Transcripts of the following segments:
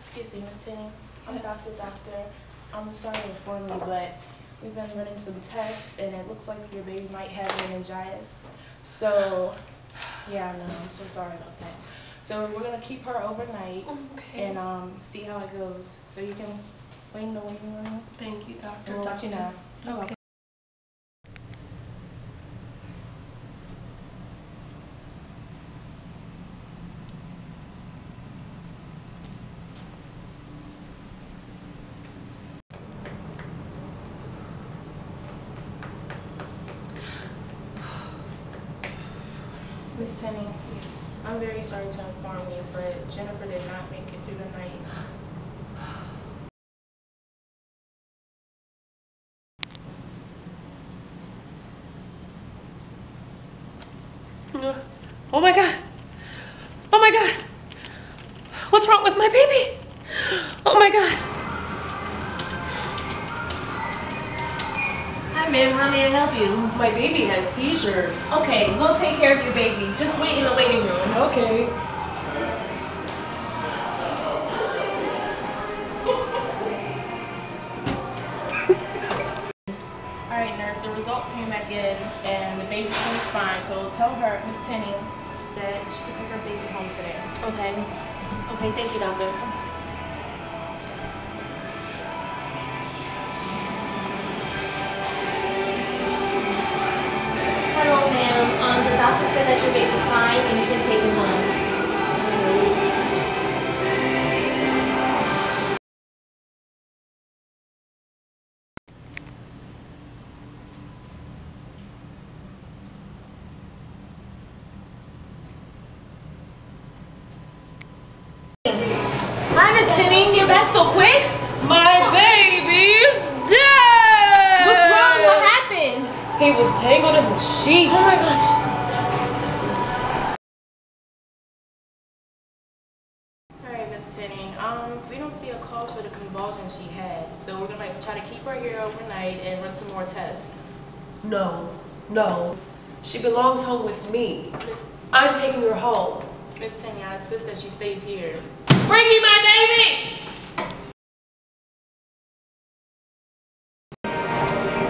Excuse me, Miss Tinning. I'm Dr. Doctor. I'm sorry to inform you, but we've been running some tests, and it looks like your baby might have meningitis. So, yeah, no, I'm so sorry about that. So we're gonna keep her overnight Okay. and um, see how it goes. So you can wait in the waiting room, Thank you, Doctor. we'll let you know. You're Okay. Miss Tinning, I'm very sorry to inform you, but Jennifer did not make it through the night. Oh my god. Oh my god. What's wrong with my baby? Oh my god. Hi, ma'am. How may I help you? My baby had seizures. Okay, we'll take care of your baby. Just wait in the waiting room. Okay. All right, nurse, the results came back in, and the baby seems fine. So tell her, Miss Tinning, that she can take her baby home today. Okay. Okay, thank you, doctor. Said that your baby's fine and you can take him home. Hi, Miss Tinning. You're back so quick? My baby's dead! What's wrong? What happened? He was tangled in the sheets. Oh my gosh. She had, so we're gonna try to keep her here overnight and run some more tests. No, no. She belongs home with me. Miss I'm taking her home. Miss Tinning, I insist that she stays here. Bring me my baby!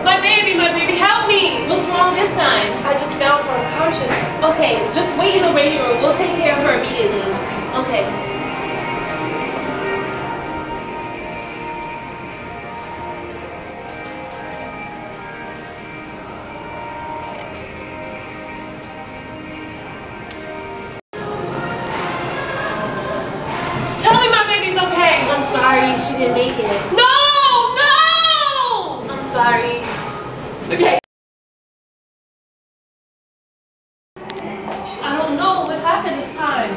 My baby, my baby, help me! What's wrong this time? I just found her unconscious. Okay, just wait in the waiting room. We'll take care of her immediately. Okay. Sorry she didn't make it. No! No! I'm sorry. Okay. I don't know what happened this time.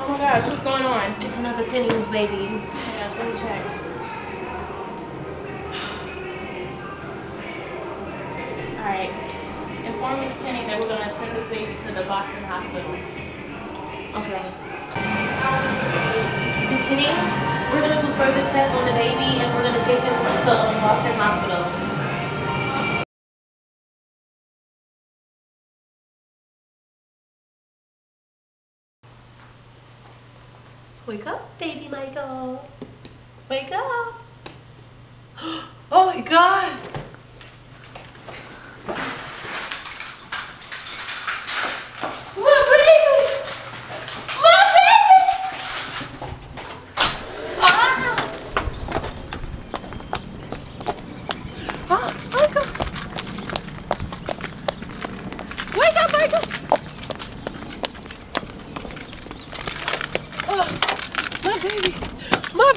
Oh my gosh, what's going on? It's another Tinning's baby. Oh my gosh, let me check. Inform Miss Tinning that we're gonna send this baby to the Boston Hospital. Okay. Miss Tinning, we're gonna do further tests on the baby and we're gonna take him to um, Boston Hospital. Wake up, baby Michael. Wake up. Oh my god! My baby! My baby! Ah! Ah, Michael! Wake up, Michael! Oh, my baby! My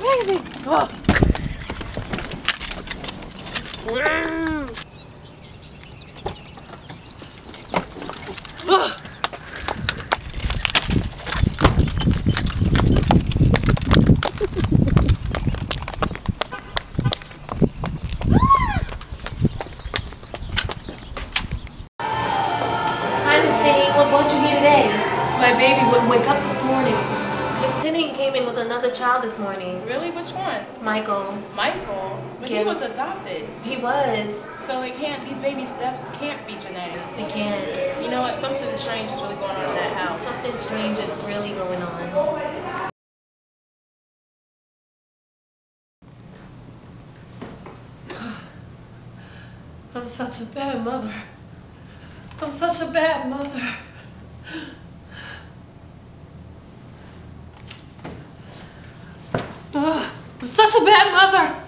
today? My baby wouldn't wake up this morning. Miss came in with another child this morning. Really? Which one? Michael. Michael? But he was adopted. He was. So it can't, these babies' deaths can't be genetic. We can't. You know what? Something strange is really going on in that house. Something strange is really going on. I'm such a bad mother. I'm such a bad mother. I'm such a bad mother.